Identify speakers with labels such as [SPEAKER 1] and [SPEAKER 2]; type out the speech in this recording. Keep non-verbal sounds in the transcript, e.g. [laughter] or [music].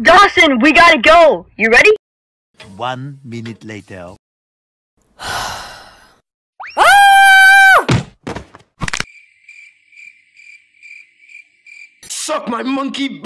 [SPEAKER 1] Dawson, we gotta go. You ready?
[SPEAKER 2] One minute later. [sighs] Ah!
[SPEAKER 3] Suck my monkey